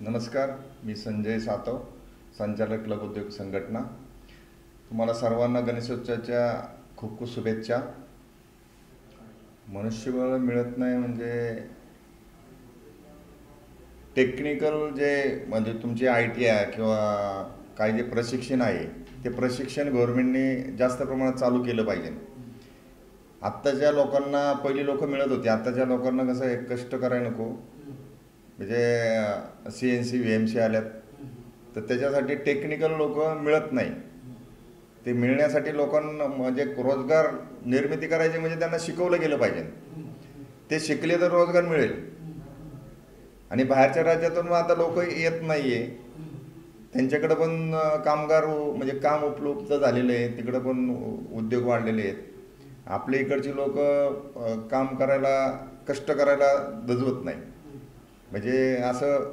नमस्कार मी संजय सातव संचालक क्लब उद्योग संघटना. तुम्हाला सर्वांना गणेशोत्सवाच्या खूप खूप शुभेच्छा. मनुष्यबळ मिळत नाही म्हणजे टेक्निकल जे म्हणजे तुमची आय टी आहे किंवा काही जे प्रशिक्षण आहे ते प्रशिक्षण गव्हर्मेंटने जास्त प्रमाणात चालू केलं पाहिजे. आत्ताच्या लोकांना पहिली लोक मिळत होती आत्ताच्या लोकांना कसं एक कष्ट करायला नको. म्हणजे C N C V M C आल्यात तर त्याच्यासाठी टेक्निकल लोक मिळत नाही. ते मिळण्यासाठी लोकांना म्हणजे रोजगार निर्मिती करायची म्हणजे त्यांना शिकवलं गेलं पाहिजे. ते शिकले तर रोजगार मिळेल. आणि बाहेरच्या राज्यातून आता लोक येत नाही आहे त्यांच्याकडं पण कामगार म्हणजे काम उपलब्ध झालेले आहे. तिकडं पण उ- उद्योग वाढलेले आहेत. आपल्या इकडची लोक काम करायला कष्ट करायला दजवत नाही म्हणजे असं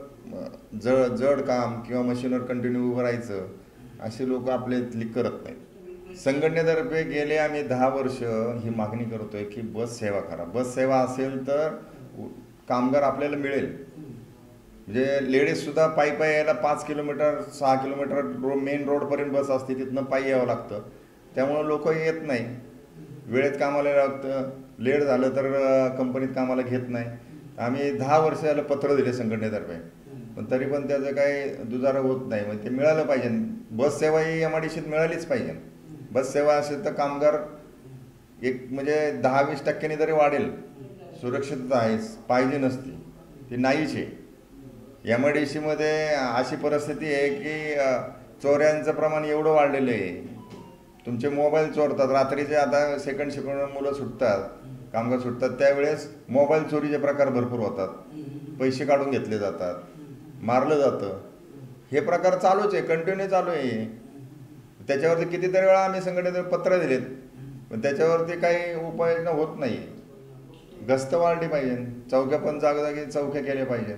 जड जड काम किंवा मशीनवर कंटिन्यू उभं राहायचं असे लोक आपले क्लिक करत नाहीत. संघटनेतर्फे गेले आम्ही दहा वर्ष ही मागणी करतोय की बस सेवा करा. बस सेवा असेल तर कामगार आपल्याला मिळेल. म्हणजे लेडीजसुद्धा पायी पायी यायला पाच किलोमीटर सहा किलोमीटर रो मेन रोडपर्यंत बस असते तिथनं पायी यावं लागतं. त्यामुळं लोक येत नाही. वेळेत कामाला लागतं. लेट झालं तर कंपनीत कामाला घेत नाही. आम्ही दहा वर्षाला पत्र दिले संघटनेतर्फे. पण तरी पण त्याचं काही दुजारा होत नाही. मग ते मिळालं पाहिजे. बस सेवा ही एम आय डी मिळालीच पाहिजे. बस सेवा असेल तर कामगार एक म्हणजे दहा वीस टक्क्यांनी तरी वाढेल. सुरक्षितता आहे पाहिजे नसती. ती नाहीच आहे. एम आय डी सीमध्ये अशी परिस्थिती आहे की चोऱ्यांचं प्रमाण एवढं वाढलेलं आहे. तुमचे मोबाईल चोरतात. रात्रीचे आता सेकंड सेकंड मुलं सुटतात कामगार सुटतात. त्यावेळेस मोबाईल चोरीचे प्रकार भरपूर होतात. पैसे काढून घेतले जातात. मारलं जातं. हे प्रकार चालूच आहे कंटिन्यू चालू आहे. त्याच्यावरती कितीतरी वेळा आम्ही संघटनेत पत्र दिलेत. पण त्याच्यावरती काही उपाययोजना होत नाही. गस्त वाढली पाहिजे चौक्या पण जागोजागी चौक्या केल्या पाहिजेत